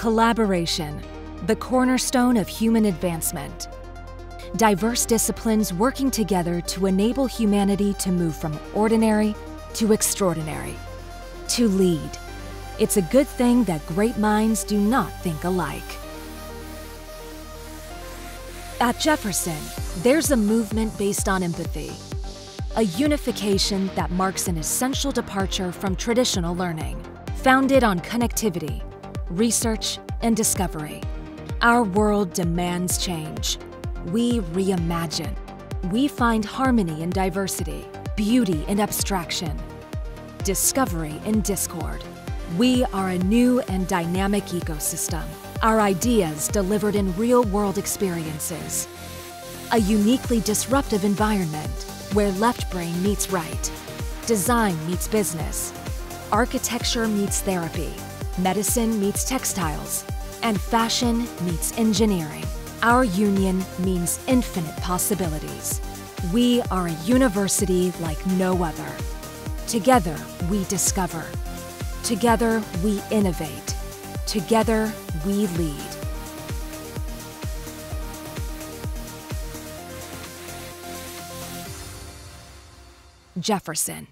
Collaboration, the cornerstone of human advancement. Diverse disciplines working together to enable humanity to move from ordinary to extraordinary. To lead. It's a good thing that great minds do not think alike. At Jefferson, there's a movement based on empathy, a unification that marks an essential departure from traditional learning, founded on connectivity, research, and discovery. Our world demands change. We reimagine. We find harmony in diversity, beauty in abstraction, discovery in discord. We are a new and dynamic ecosystem, our ideas delivered in real world experiences. A uniquely disruptive environment where left brain meets right, design meets business, architecture meets therapy, medicine meets textiles, and fashion meets engineering. Our union means infinite possibilities. We are a university like no other. Together, we discover. Together, we innovate. Together, we lead. Jefferson.